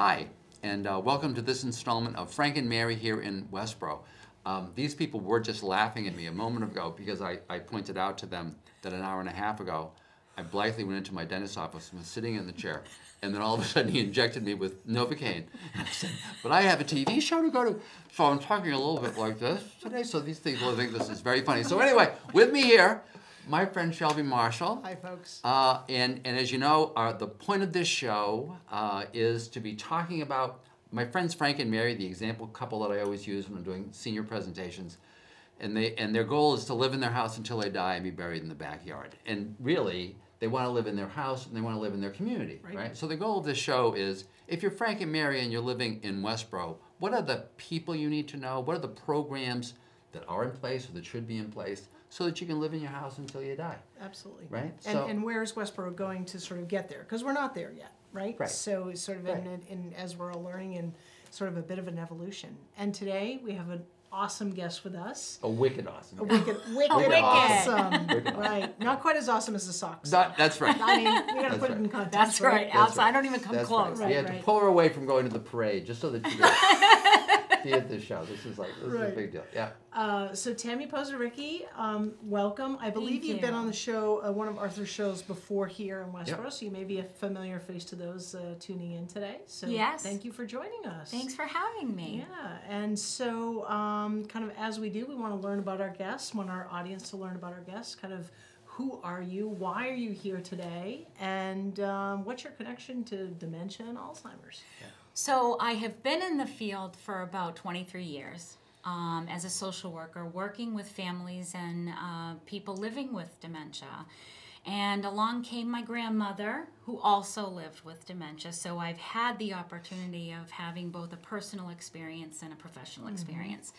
Hi, and uh, welcome to this installment of Frank and Mary here in Westborough. Um, these people were just laughing at me a moment ago because I, I pointed out to them that an hour and a half ago, I blithely went into my dentist's office and was sitting in the chair. And then all of a sudden he injected me with Novocaine. And I said, but I have a TV show to go to. So I'm talking a little bit like this today. So these people think this is very funny. So anyway, with me here, my friend Shelby Marshall. Hi, folks. Uh, and, and as you know, uh, the point of this show uh, is to be talking about my friends Frank and Mary, the example couple that I always use when I'm doing senior presentations. And, they, and their goal is to live in their house until they die and be buried in the backyard. And really, they want to live in their house and they want to live in their community, right. Right. So the goal of this show is if you're Frank and Mary and you're living in Westborough, what are the people you need to know? What are the programs that are in place or that should be in place so that you can live in your house until you die? Absolutely. Right, And, so- and where is Westborough going to sort of get there? Because we're not there yet, right? Right. So it's sort of in, Right. in, as we're all learning in sort of a bit of an evolution. And today we have an awesome guest with us. A wicked awesome. A wicked, wicked, Wicked awesome. Wicked right. Not quite as awesome as the socks. That, that's right. I mean, we gotta That's put right. it in context. That's right. That's Outside, right. I don't even come That's close. right. We Right, had to pull her away from going to the parade just so that she could be at the show. This is like this is a big deal. Yeah. Uh, so Tammy Pozerycki, um, welcome. I believe Thank you've been on the show, uh, one of Arthur's shows before here in Westborough, Yep. so you may be a familiar face to those uh, tuning in today. So Yes. thank you for joining us. Thanks for having me. Yeah, and so um, kind of as we do, we want to learn about our guests, want our audience to learn about our guests, kind of who are you, why are you here today, and um, what's your connection to dementia and Alzheimer's? So I have been in the field for about 23 years um, as a social worker, working with families and uh, people living with dementia. And along came my grandmother, who also lived with dementia. So I've had the opportunity of having both a personal experience and a professional experience.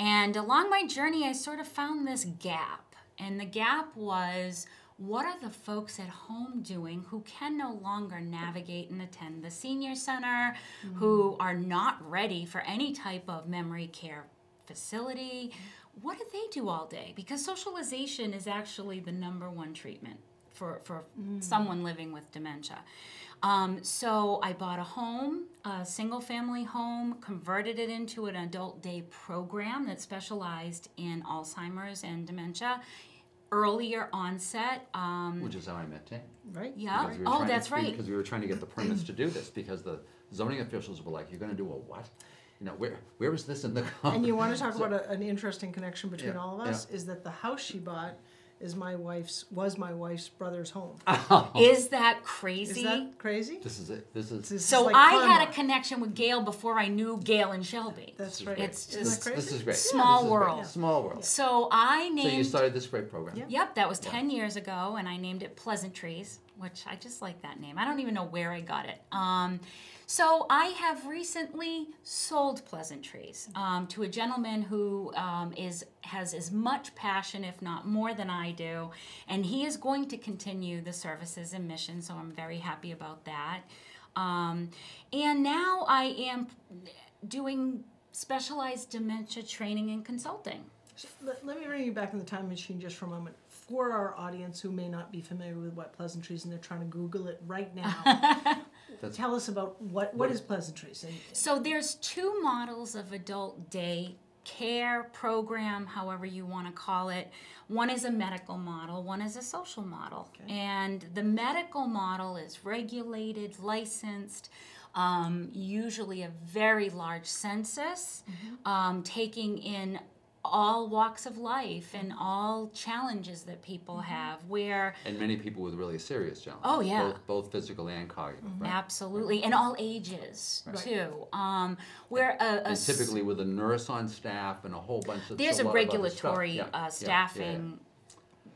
And along my journey, I sort of found this gap. And the gap was what are the folks at home doing who can no longer navigate and attend the senior center, who are not ready for any type of memory care facility? What do they do all day? Because socialization is actually the number one treatment for, for someone living with dementia. Um, so I bought a home, a single family home, converted it into an adult day program that specialized in Alzheimer's and dementia, earlier onset. Um, Which is how I met Tammy. Right? yeah. We Oh, trying to- that's right. Because we were trying to get the permits to do this because the zoning officials were like, "You're going to do a what? You know, where where is this in the?" And you want to talk about a, an interesting connection between Yeah, all of us is that the house she bought is my wife's was my wife's brother's home. Is that Is crazy? Is that crazy? This is it. This is. This is so like I had a connection with Gail before I knew Gail and Shelby. That's right. It's Isn't just that crazy? This is great. Small This is great. world. Small world. So I named. So you started this great program. Yeah. Yep, that was 10 years ago, and I named it Pleasantries, which I just like that name. I don't even know where I got it. Um, so I have recently sold Pleasantries um, to a gentleman who um, is has as much passion, if not more, than I do, and he is going to continue the services and mission. So I'm very happy about that. Um, and now I am doing specialized dementia training and consulting. Let, let me bring you back in the time machine just for a moment. For our audience who may not be familiar with what pleasantries and they're trying to Google it right now, That's- tell us about what what is pleasantries So there's two models of adult day care program, however you want to call it. One is a medical model, one is a social model. And the medical model is regulated, licensed, um, usually a very large census, um, taking in all walks of life and all challenges that people have where And many people with really serious challenges. Oh, yeah. Both, both physical and cognitive. Right? absolutely and all ages too um, where a, a And typically with a nurse on staff and a whole bunch of. there's a a lot of other stuff. regulatory Yeah, yeah, yeah, uh, yeah. staffing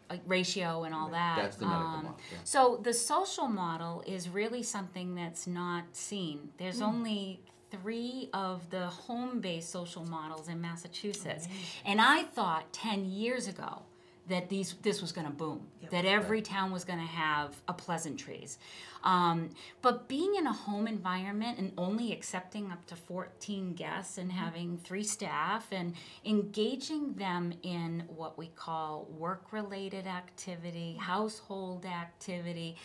like ratio and all that. Um, That's the medical model, yeah. So the social model is really something that's not seen. There's only three of the home-based social models in Massachusetts, and I thought 10 years ago that these this was going to boom. That every town was going to have a pleasantries. Um, but being in a home environment and only accepting up to 14 guests and having three staff and engaging them in what we call work related activity, household activity,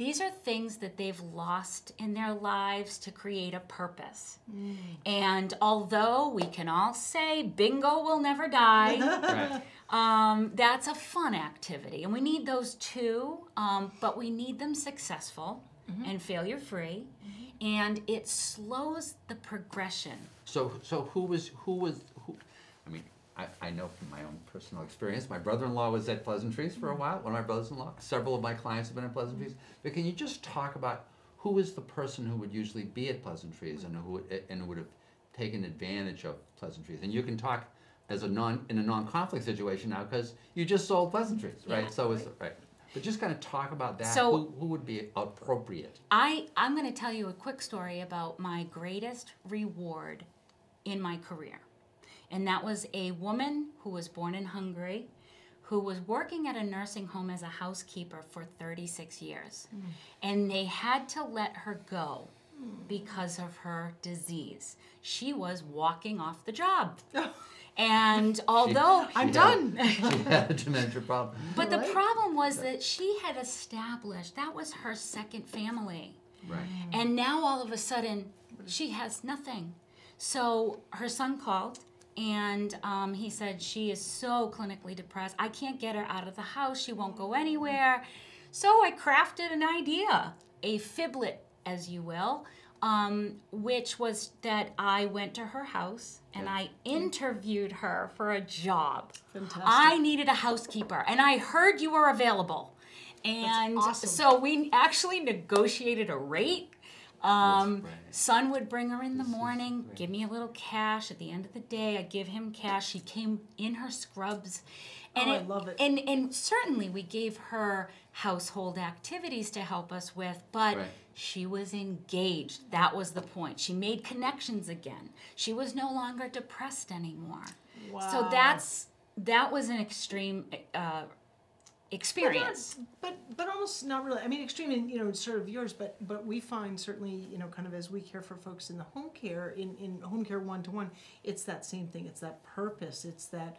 these are things that they've lost in their lives to create a purpose. And although we can all say bingo will never die, Right. um, that's a fun activity. And we need those too, um, but we need them successful and failure free. And it slows the progression. So, so who was, who was, who, I I, know from my own personal experience, my brother-in-law was at Pleasantries for a mm-hmm. while, one of my brothers-in-law. Several of my clients have been at Pleasantries. But can you just talk about who is the person who would usually be at Pleasantries and who, would- and would have taken advantage of Pleasantries? And you can talk as a non, in a non-conflict situation now, because you just sold Pleasantries, Yeah. right? So is, right. But just kind of talk about that, So- who, who would be appropriate? I, I'm going to tell you a quick story about my greatest reward in my career. And that was a woman who was born in Hungary who was working at a nursing home as a housekeeper for 36 years. Mm. And they had to let her go because of her disease. She was walking off the job. And although She I'm had- done. She had a dementia problem. but the problem was that she had established that was her second family. Right. And now all of a sudden, she has nothing. So her son called and um, he said, She is so clinically depressed. I can't get her out of the house. She won't go anywhere. So I crafted an idea, a fiblet, as you will, um, which was that I went to her house and. I interviewed her for a job. Fantastic. I needed a housekeeper and I heard you were available. And awesome. so we actually negotiated a rate. Um, son would bring her in the morning, give me a little cash. At the end of the day, I give him cash. She came in her scrubs. And Oh, I love it. And, and certainly we gave her household activities to help us with, but Right. she was engaged. That was the point. She made connections again. She was no longer depressed anymore. Wow. So that's that was an extreme uh, experience. But but almost not really. I mean, extreme in you know sort of yours, but but we find certainly you know kind of as we care for folks in the home care in in home care one to one, it's that same thing. It's that purpose. It's that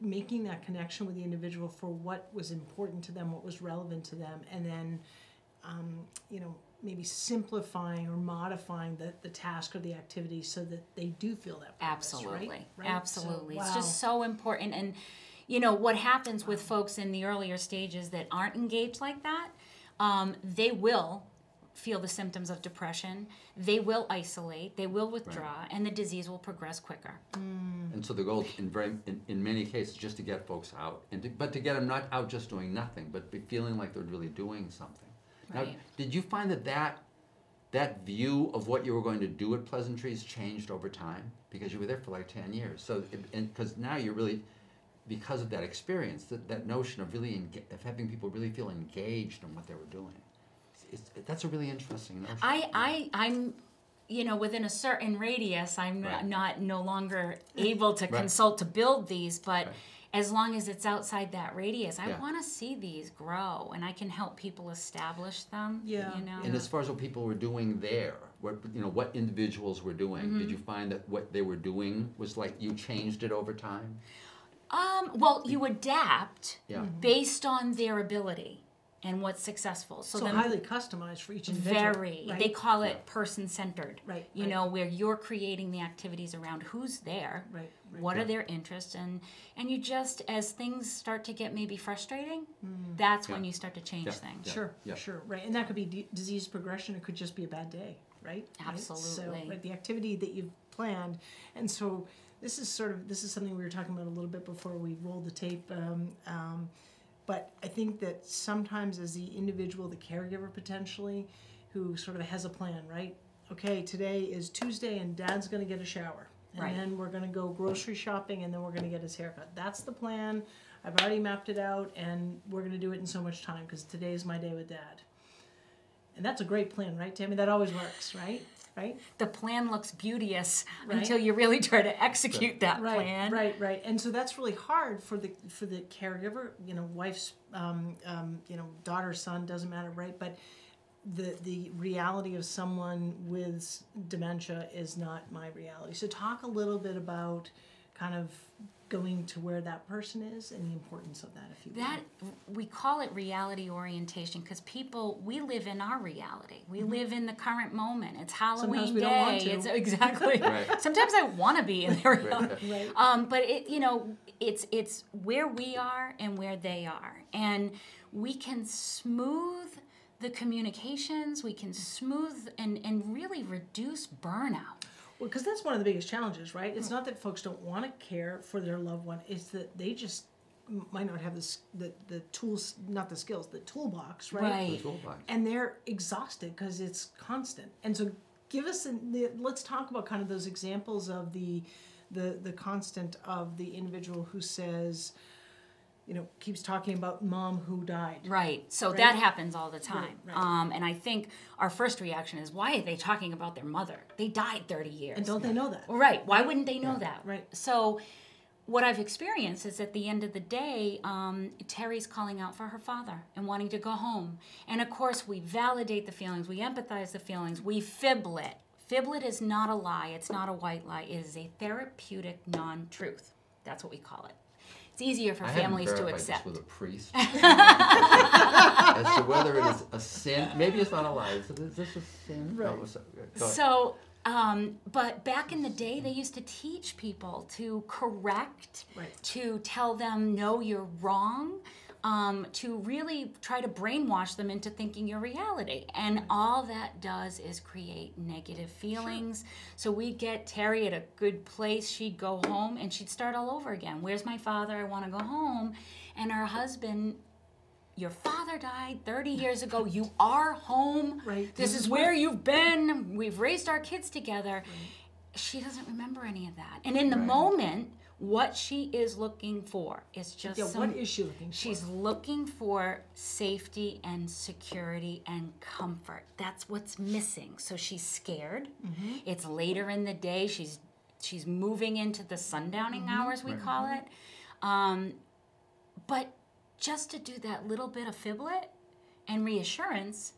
making that connection with the individual for what was important to them, what was relevant to them, and then um, you know maybe simplifying or modifying the, the task or the activity so that they do feel that purpose, Absolutely. right? Right? So, Absolutely. It's just so important. And, you know, what happens with folks in the earlier stages that aren't engaged like that, um, they will feel the symptoms of depression, they will isolate, they will withdraw, and the disease will progress quicker. And so the goal in very, in, in many cases, just to get folks out, and to, but to get them not out just doing nothing, but be feeling like they're really doing something. Now, did you find that that, that view of what you were going to do at Pleasantries changed over time? Because you were there for like ten years, so, because now you're really, because of that experience, that, that notion of really, enga- of having people really feel engaged in what they were doing. It's, that's a really interesting notion. I, I, I'm, you know, within a certain radius, I'm Right. not no longer able to Right. consult to build these, but Right. as long as it's outside that radius, I Yeah. want to see these grow, and I can help people establish them. Yeah. you know. And as far as what people were doing there, what you know, what individuals were doing, Mm-hmm. did you find that what they were doing was like you changed it over time? Um, well, you adapt Yeah. based on their ability and what's successful. So, So then highly customized for each individual. very right? they call it person centered. Right, You right. know, where you're creating the activities around who's there, Right, right. what are their interests, and and you just as things start to get maybe frustrating, that's when you start to change Yeah. things. Yeah. Sure, yeah. sure, right, and that could be d- disease progression. It could just be a bad day, right? Right? So, Absolutely. right, the activity that you've planned, and so this is sort of this is something we were talking about a little bit before we rolled the tape. Um, um, but I think that sometimes, as the individual, the caregiver potentially, who sort of has a plan, right? Okay, today is Tuesday, and Dad's going to get a shower, and Right. then we're going to go grocery shopping, and then we're going to get his haircut. That's the plan. I've already mapped it out, and we're going to do it in so much time because today's my day with Dad. And that's a great plan, right, Tammy? That always works, right? Right? The plan looks beauteous Right. until you really try to execute that right, plan. Right, right, and so that's really hard for the for the caregiver. You know, wife's, um, um, you know, daughter, son doesn't matter, right? But the the reality of someone with dementia is not my reality. So talk a little bit about kind of going to where that person is and the importance of that, if you will. That we call it reality orientation because people we live in our reality. We live in the current moment. It's Halloween Mm-hmm. we day. don't want to. It's exactly. Right. Sometimes I want to be in the reality. Right. Um, but it, you know, it's it's where we are and where they are, and we can smooth the communications. We can smooth and and really reduce burnout. Well, because that's one of the biggest challenges, right? It's hmm. not that folks don't want to care for their loved one; it's that they just might not have the the, the tools, not the skills, the toolbox, right? Right. Toolbox. And they're exhausted because it's constant. And so, give us an, the, let's talk about kind of those examples of the the the constant of the individual who says, you know, keeps talking about mom who died. Right. So Right? that happens all the time. right. Um, and I think our first reaction is, why are they talking about their mother? They died 30 years. And don't they know that? Right. Why wouldn't they know that? right. So, what I've experienced is at the end of the day, um, Terry's calling out for her father and wanting to go home. And of course, we validate the feelings, we empathize the feelings, we fiblet. Fiblet is not a lie, it's not a white lie, it is a therapeutic non truth. That's what we call it. It's easier for I families to verified this accept. with a priest. As to whether it is a sin, maybe it's not a lie. Is, it- is this a sin? No, Right. so- So, um, but back in the day, they used to teach people to correct, Right. to tell them, no, you're wrong, um, to really try to brainwash them into thinking your reality. And all that does is create negative feelings. So we'd get Terry at a good place, she'd go home and she'd start all over again. Where's my father? I want to go home. And her husband your father died 30 years ago. You are home. Right. This is is where you've been. We've raised our kids together. She doesn't remember any of that. And in the moment, what she is looking for is just Yeah, some, what is she looking for? She's looking for safety and security and comfort. That's what's missing. So she's scared. Mm-hmm. It's later in the day. She's she's moving into the sundowning Mm-hmm. hours we call it. Um, but just to do that little bit of fiblet and reassurance,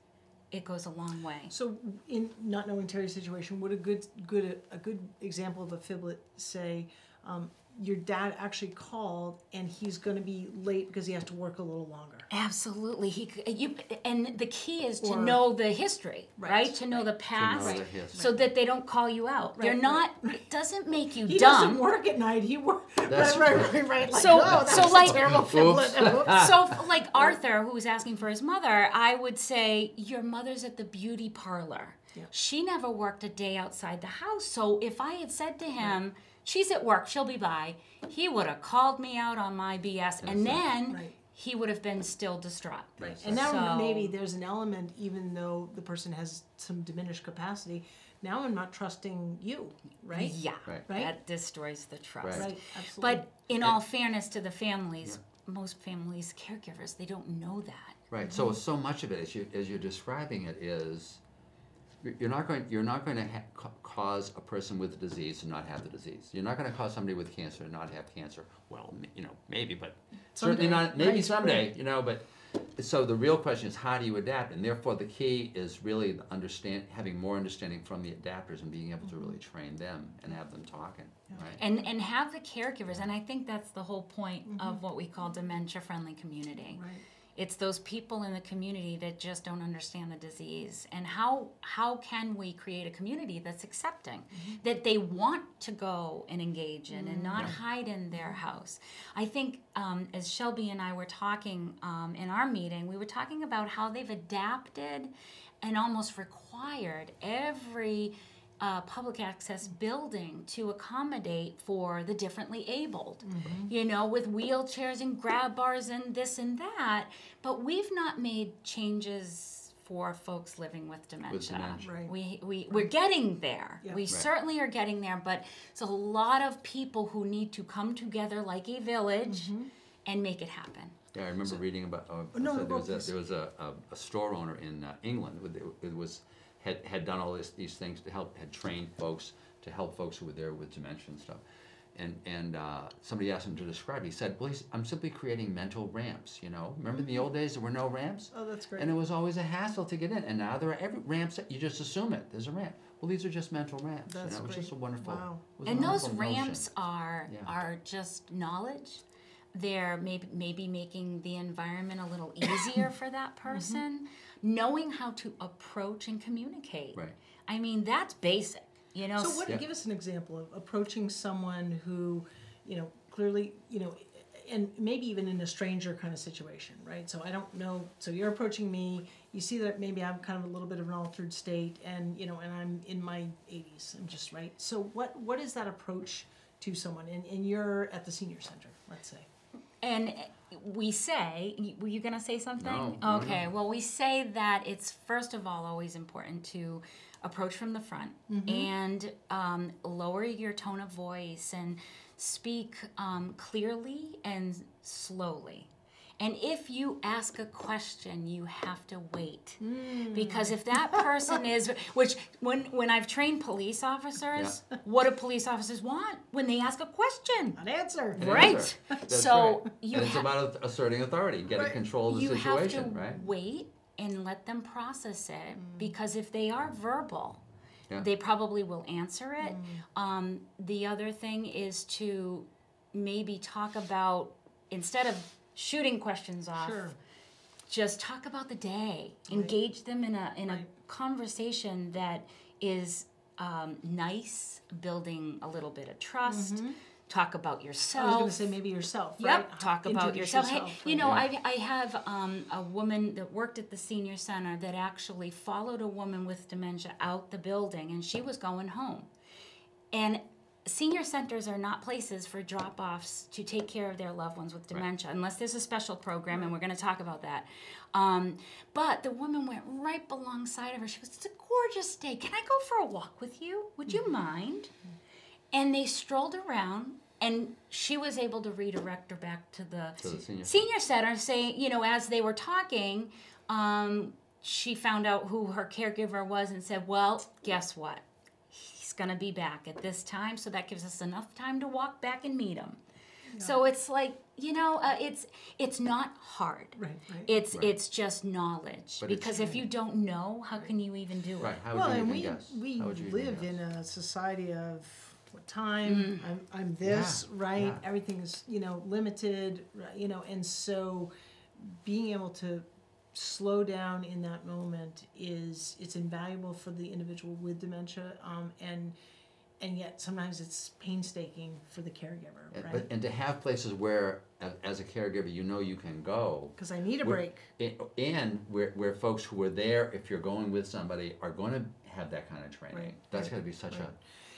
it goes a long way. So, in not knowing Terry's situation, would a good good a good example of a fiblet say, um, your dad actually called and he's going to be late because he has to work a little longer. Absolutely, he you and the key is to Or- know the history, right? Right, To know the past, the so that they don't call you out. They're Right, not. It doesn't make you He dumb. doesn't work at night. He works. That's right, right, right. right, right. Like, So- oh, that's so a like- terrible fiblet. Oops. so like Arthur, who was asking for his mother, I would say your mother's at the beauty parlor. She never worked a day outside the house. So if I had said to him, "She's at work, she'll be by," he would have called me out on my BS, and then Right. he would have been still distraught. Right. And now So- maybe there's an element, even though the person has some diminished capacity. Now I'm not trusting you, right? Yeah, Right. Right? that destroys the trust. Right. Right. Absolutely. But in all fairness to the families, most families, caregivers, they don't know that. Right. So mm-hmm. so much of it, as you as you're describing it, is you're- you're not going you're not going to ha- cause a person with a disease to not have the disease. You're not going to cause somebody with cancer to not have cancer. Well, you know, maybe, but certainly not. Maybe right, someday, right. you know. But so the real question is how do you adapt? And therefore, the key is really the understand having more understanding from the adapters and being able to really mm-hmm. train them and have them talking. Right. And and have the caregivers, and I think that's the whole point mm-hmm. of what we call mm-hmm. dementia friendly community. Right. It's those people in the community that just don't understand the disease. And how how can we create a community that's accepting, that they want to go and engage in and not hide in their house? I think um, as Shelby and I were talking um, in our meeting, we were talking about how they've adapted and almost required every uh, public access building to accommodate for the differently abled, you know, with wheelchairs and grab bars and this and that. But we've not made changes for folks living with dementia. dementia. Right. We, we, we're getting there. Yeah. We Right. certainly are getting there, but it's a lot of people who need to come together like a village and make it happen. Yeah, I remember reading about. Uh, No, so there was a, there was a, a, a store owner in uh, England. With it was had had done all this, these things to help had trained folks to help folks who were there with dementia and stuff. And and uh, somebody asked him to describe. He said, "Well, he's, I'm simply creating mental ramps. You know, remember in the old days there were no ramps, Oh, that's great. and it was always a hassle to get in. And now there are every ramps. That you just assume it. There's a ramp. well, these are just mental ramps. That's you know, it was just a great. wonderful. Wow. it was a And those wonderful notion. ramps are Yeah. are just knowledge. They're maybe maybe making the environment a little easier for that Mm-hmm. person, knowing how to approach and communicate. Right. I mean, that's basic. You know, So what, Yeah. give us an example of approaching someone who, you know, clearly, you know, and maybe even in a stranger kind of situation, right? So I don't know, so you're approaching me, you see that maybe I'm kind of a little bit of an altered state and, you know, and I'm in my eighties, I'm just, right? So what, what is that approach to someone? And, and you're at the senior center, let's say. And we say, were you going to say something? No, no, okay, well, we say that it's first of all always important to approach from the front and um, lower your tone of voice and speak um, clearly and slowly. And if you ask a question, you have to wait. Hmm. Because if that person is, which when, when I've trained police officers, what do police officers want when they ask a question? An answer. An Right. answer. That's So right. you and it's about asserting authority, getting Right. control of the you situation, have to right? wait and let them process it hmm. because if they are verbal Yeah. they probably will answer it hmm. um, the other thing is to maybe talk about instead of shooting questions off Sure. just talk about the day engage them in a in Right. a conversation that is um, nice building a little bit of trust talk about yourself. I was gonna say maybe yourself, Yep. right? Talk about Introduce yourself. Hey, you know, I, I have um, a woman that worked at the senior center that actually followed a woman with dementia out the building, and she was going home. And senior centers are not places for drop offs to take care of their loved ones with dementia, unless there's a special program, and we're going to talk about that. Um, but the woman went right alongside of her. She goes, It's a gorgeous day. Can I go for a walk with you? Would you mind? And they strolled around, and she was able to redirect her back to the, To the senior. senior center, saying, you know, as they were talking, um, she found out who her caregiver was and said, Well, guess what? He's going to be back at this time, so that gives us enough time to walk back and meet him. So it's like, you know, uh, it's it's not hard. Right, right. It's Right. it's just knowledge. But because if you don't know, how can you even do it? Right. How would Well, you and even we, guess? we How would you live in a society of what time, I'm, I'm this, Yeah, right? yeah. Everything is, you know, limited, right, you know, and so being able to slow down in that moment is, it's invaluable for the individual with dementia, um, and, and yet sometimes it's painstaking for the caregiver, right? But, and to have places where, as, a caregiver, you know you can go. Because I need a where- break. And where, where folks who are there, if you're going with somebody, are going to have that kind of training. Right, That's right, got to be such right.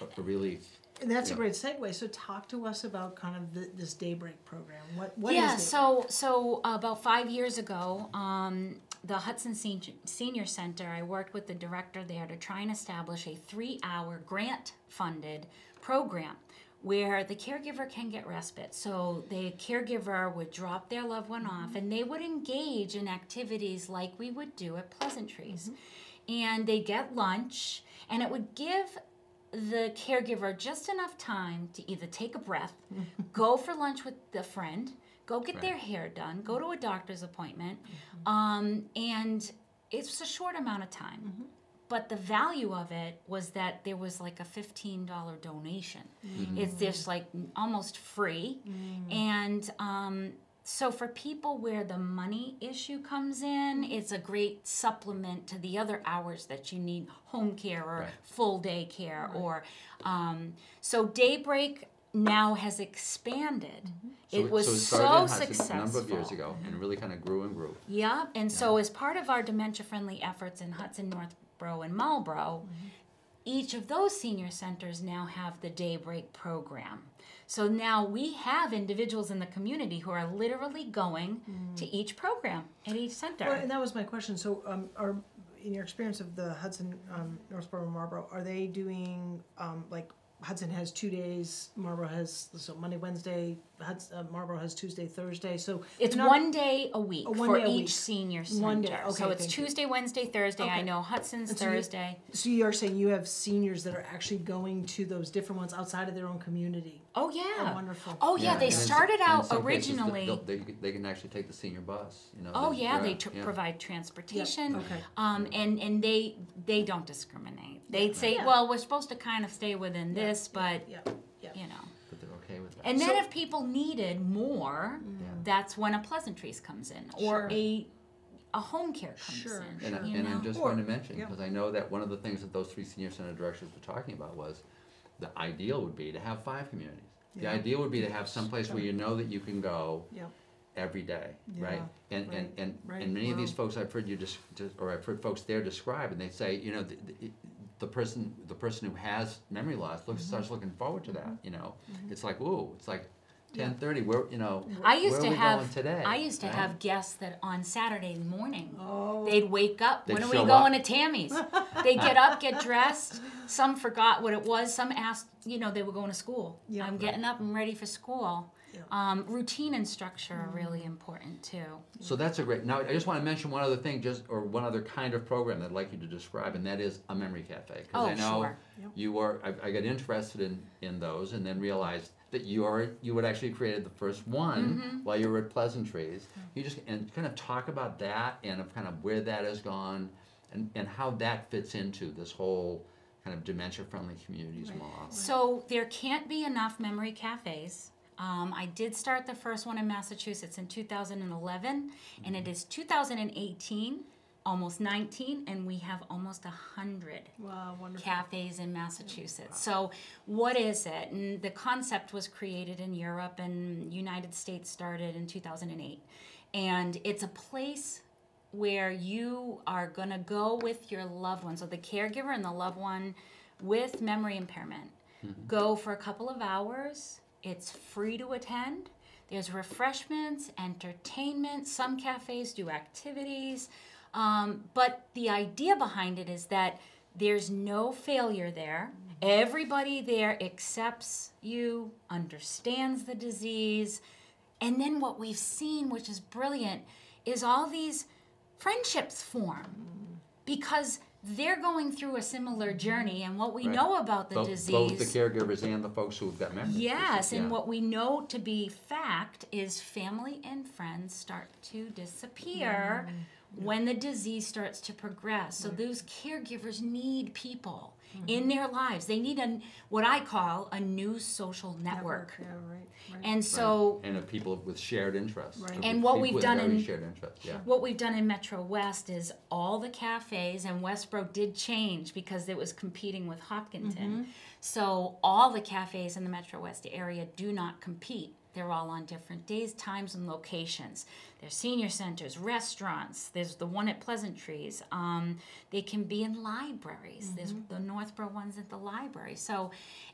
a, a really, And that's a great segue. So talk to us about kind of the, this daybreak program. What, what is it? yeah, Daybreak? so so about five years ago, um, the Hudson Senior, Senior Center, I worked with the director there to try and establish a three-hour grant-funded program where the caregiver can get respite. So the caregiver would drop their loved one off, and they would engage in activities like we would do at Pleasantries, and they get lunch, and it would give the caregiver just enough time to either take a breath, go for lunch with the friend, go get their hair done, go to a doctor's appointment, um, and it's a short amount of time. But the value of it was that there was like a fifteen dollar donation. It's just like almost free, and um, so for people where the money issue comes in, mm-hmm. it's a great supplement to the other hours that you need home care or Right. full day care or um, so daybreak now has expanded. Mm-hmm. So it was so so, it Hudson successful a number of years ago and mm-hmm. really kind of grew and grew. yeah and so as part of our dementia friendly efforts in hudson northborough and marlborough each of those senior centers now have the daybreak program so now we have individuals in the community who are literally going to each program at each center Well, and that was my question. So, um, are in your experience of the Hudson, um, Northborough, Marlborough, are they doing um, like Hudson has two days, Marlborough has so Monday, Wednesday, Hudson, uh, Marlborough has Tuesday, Thursday. So It's not- one day a week one for day a each week. senior center. One day, so okay, it's thank you. Tuesday, Wednesday, Thursday. I Okay. know Hudson's And so you- Thursday. So you are saying you have seniors that are actually going to those different ones outside of their own community. Oh yeah. Oh, wonderful. Oh yeah, they and in s- started in out some cases, the- originally. they'll- They, they can actually take the senior bus, you know. Oh yeah, they tr- yeah. provide transportation. okay. Um, and and they they don't discriminate. They'd say, Yeah. well, we're supposed to kind of stay within this, but, Yeah, yeah. you know. But they're okay with that. And then So- if people needed more, that's when a pleasantries comes in, or Sure. a a home care comes Sure, in. And, I- you and I'm just Or- going to mention, yeah. because I know that one of the things that those three senior center directors were talking about was the ideal would be to have five communities. The Yeah. ideal would be to have some place where you know that you can go Yep. every day, right? Yeah, And, and, right, and, right, and many of these wow. folks I've heard you just, or I've heard folks there describe, and they say, you know, the, the, the person, the person who has memory loss looks, Mm-hmm. starts looking forward to that, you know? It's like, ooh, it's like ten thirty, where, you know, I used where to are we have today? I used to right? have guests that on Saturday morning Oh. they'd wake up. They'd when are we going up. to Tammy's? they get up, get dressed. Some forgot what it was. Some asked, you know, they were going to school. Yeah. I'm getting up I'm ready for school. Yeah. Um, routine and structure are really important too. So that's a great. Now I just want to mention one other thing, just or one other kind of program that I'd like you to describe, and that is a memory cafe. Because Oh, I know sure. Yep. you were. I, I got interested in in those, and then realized that you are you had actually created the first one Mm-hmm. while you were at Pleasantries. You just and kind of talk about that and of kind of where that has gone, and and how that fits into this whole kind of dementia friendly communities model. So there can't be enough memory cafes. Um, I did start the first one in Massachusetts in 2011, and it is 2018, almost 19, and we have almost 100 Wow, cafes in Massachusetts. So, what is it? And the concept was created in Europe, and United States started in 2008. And it's a place where you are going to go with your loved one, so the caregiver and the loved one with memory impairment. Go for a couple of hours. It's free to attend. There's refreshments, entertainment. Some cafes do activities. Um, but the idea behind it is that there's no failure there. Everybody there accepts you, understands the disease. And then what we've seen, which is brilliant, is all these friendships form because they're going through a similar mm-hmm. journey. And what we Right. know about the both, disease. both the caregivers and the folks who've got memory. Yes, and what we know to be fact is family and friends start to disappear mm-hmm. when the disease starts to progress. So those caregivers need people Mm-hmm. in their lives. They need a what I call a new social network. Yeah, right, right. And so and of people with shared interests. Right. And what we've done in- shared interests. Yeah. what we've done in Metro West is all the cafes, and Westborough did change because it was competing with Hopkinton. Mm-hmm. So all the cafes in the Metro West area do not compete. They're all on different days, times, and locations. There's senior centers, restaurants. There's the one at Pleasantries. Um, they can be in libraries. There's mm-hmm. the Northborough ones at the library. So,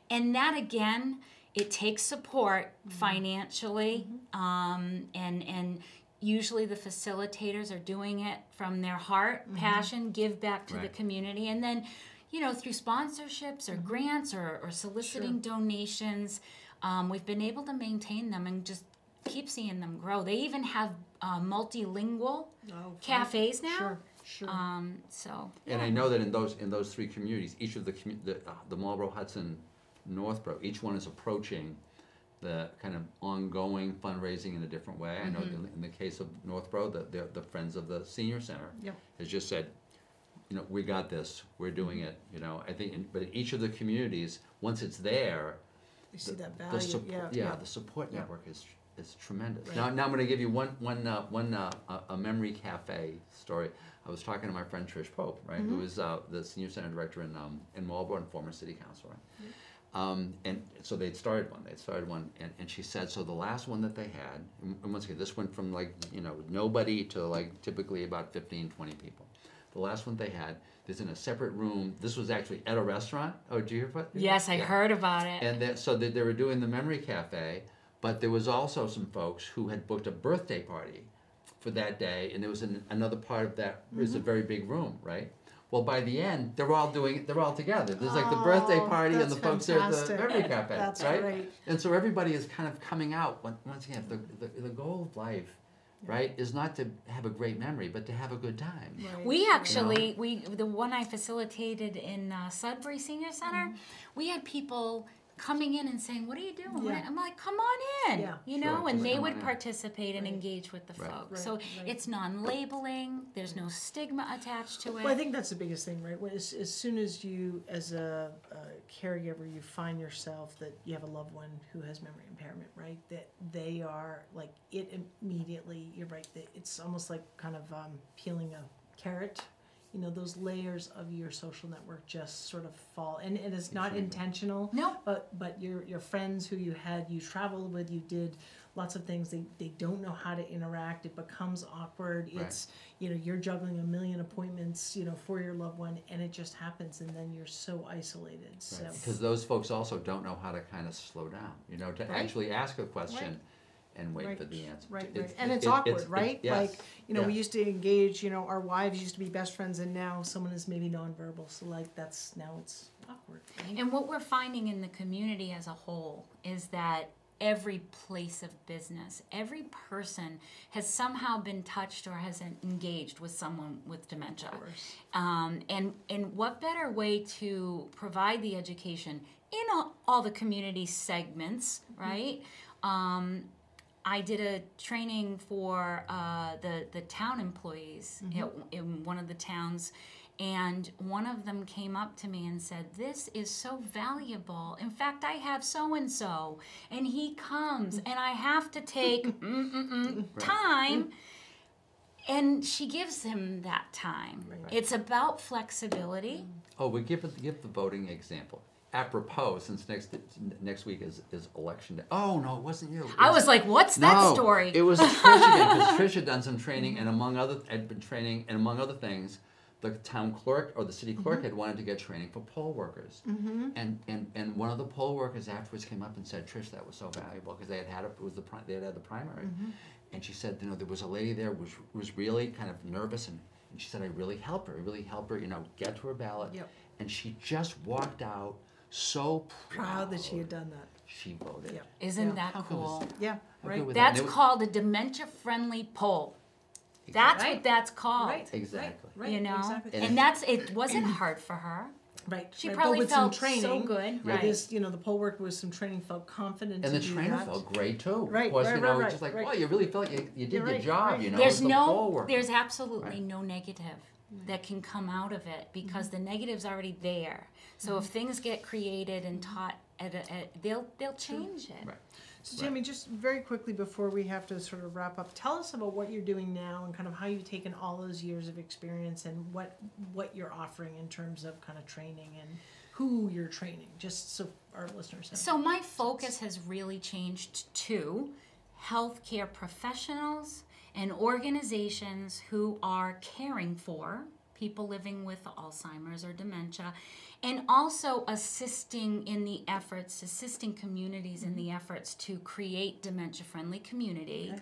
and that again, it takes support mm-hmm. financially, mm-hmm. um, and and usually the facilitators are doing it from their heart, passion, give back to the community, and then, you know, through sponsorships or grants or, or soliciting donations, um, we've been able to maintain them and just keep seeing them grow. They even have uh, multilingual Oh, cafes now. Sure, sure. Um, so And I know that in those in those three communities, each of the commu- the, uh, the Marlborough, Hudson, Northborough, each one is approaching the kind of ongoing fundraising in a different way. I know Mm-hmm. in, in the case of Northborough, the, the the Friends of the Senior Center Yep. has just said, you know, we got this, we're doing Mm-hmm. it. You know, I think, in, but in each of the communities, once it's there, You see that the value, sup- yeah, yeah, yeah. the support Yeah. network is is tremendous. Right. Now, now I'm going to give you one one uh, one uh, a, memory cafe story. I was talking to my friend Trish Pope, right, Mm-hmm. who is uh, the senior center director in um, in and former city councilor. Um, and so they'd started one. They'd started one, and, and she said, so the last one that they had, and and once again, this went from like you know nobody to like typically about 15, 20 people. The last one they had, is in a separate room. This was actually at a restaurant. Oh, did you hear about? yes, I Yeah. heard about it. And that, so they, they were doing the memory cafe, but there was also some folks who had booked a birthday party for that day, and there was an, another part of that was a mm-hmm. very big room, right? Well, by the end, they're all doing they're all together. There's like the oh, birthday Oh, party and the folks there at the memory cafe, That's right? great. And so everybody is kind of coming out. Once again, the, the, the goal of life, right, is not to have a great memory, but to have a good time. Right, We right. actually, we the one I facilitated in uh, Sudbury Senior Center, Mm-hmm. we had people coming in and saying, "What are you doing?" Yeah. I'm like, "Come on in," Yeah. you know, Sure, and they would on in. participate and Right. engage with the Right. folks. Right, So right. it's non-labeling. There's no stigma attached to it. Well, I think that's the biggest thing, right? As, as soon as you, as a, a caregiver, you find yourself that you have a loved one who has memory impairment, right? That they are like it immediately. You're right. That it's almost like kind of um, peeling a carrot. You know, those layers of your social network just sort of fall, and it is not intentional. No. But but your your friends who you had, you traveled with, you did lots of things. They they don't know how to interact. It becomes awkward. Right. It's you know you're juggling a million appointments you know for your loved one and it just happens and then you're so isolated so Because those folks also don't know how to kind of slow down, you know, to Right. actually ask a question Right. and wait right for the answer. right, It's- right. and it's it- awkward it's- it- right yes, like you know we used to engage you know our wives used to be best friends and now someone is maybe nonverbal so like that's now it's awkward right? And what we're finding in the community as a whole is that every place of business, every person has somehow been touched or has engaged with someone with dementia. Um, and and what better way to provide the education in all, all the community segments, right? Um, I did a training for uh, the the town employees Mm-hmm. at, in one of the towns, and one of them came up to me and said, "This is so valuable. In fact, I have so and so, and he comes, and I have to take time." And she gives him that time. Right. It's about flexibility. Oh, we give give the voting example. Apropos, since next, next week is, is election day. Oh, no, it wasn't you. It I was like, "What's that No, story?" It was Tricia because Tricia had done some training, and among other had been training, and among other things, the town clerk or the city clerk Mm-hmm. had wanted to get training for poll workers. And, and and one of the poll workers afterwards came up and said, Trish, that was so valuable because they had had a, it was the pri- they had had the primary, Mm-hmm. and she said, you know, there was a lady there was was really kind of nervous, and, and she said, I really helped her, I really helped her, you know, get to her ballot, Yep. and she just walked out so proud that she had done that She voted. yeah Isn't yeah. that How cool cool? that? yeah right good that? That's was- called a dementia-friendly poll. That's Right. what that's called. right Exactly. right, right You know, exactly. And and that's it. Wasn't hard for her. right She right. probably with felt some training so good, with right? this you know the poll work with some training felt confident And to the do trainer that. felt great too. Right, Of course, right, you know, right, just like, right. wow, you really felt you, you did You're your right, job, right. you know. there's as the no, poll worker. there's absolutely Right. no negative that can come out of it because Mm-hmm. the negative's already there. So if things get created and taught, at a, at, they'll they'll change it. Right. So, Jamie, just very quickly before we have to sort of wrap up, tell us about what you're doing now and kind of how you've taken all those years of experience and what what you're offering in terms of kind of training and who you're training, just so our listeners know. So my focus has really changed to healthcare professionals and organizations who are caring for people living with Alzheimer's or dementia and also assisting in the efforts assisting communities in the mm-hmm. efforts to create dementia friendly community. Okay.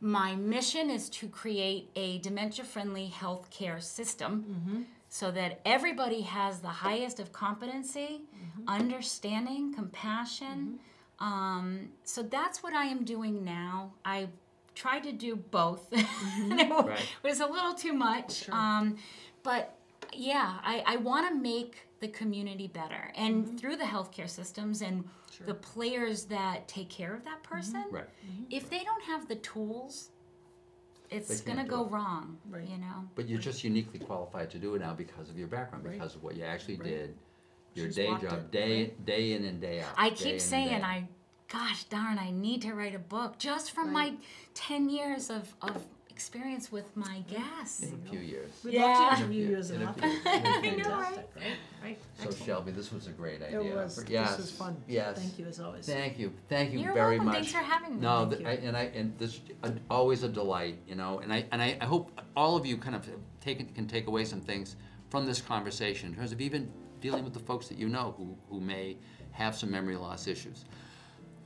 My mission is to create a dementia friendly healthcare system mm-hmm. so that everybody has the highest of competency, mm-hmm. understanding, compassion. Um, so that's what I am doing now. I tried to do both. and it wa- Right. was a little too much. Sure. Um, but yeah, I, I want to make the community better. And through the healthcare systems and Sure. the players that take care of that person, Right. if they don't have the tools, it's going to go it. wrong, Right. you know? But you're just uniquely qualified to do it now because of your background, Right. because of what you actually Right. did, your She's day job, it, day right? day in and day out. I keep saying. I, gosh darn, I need to write a book just from Right. my 10 years of, of experience with my guests. in a few years. We'd Yeah. love to interview you as an a author. few years. I know, fantastic, right? Right. So Excellent. Shelby, this was a great idea. It was. For- This yes, was fun. Yes. Thank you as always. Thank you, thank you You're very welcome. much. Thanks for having me. No, Thank th- I, and I and this uh, always a delight, you know. And I and I, I hope all of you kind of take can take away some things from this conversation in terms of even dealing with the folks that you know who who may have some memory loss issues.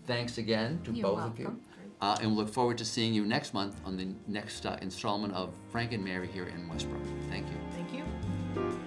Thanks again to You're both of you, welcome. Uh, and we look forward to seeing you next month on the next uh, installment of Frank and Mary here in Westborough. Thank you. Thank you.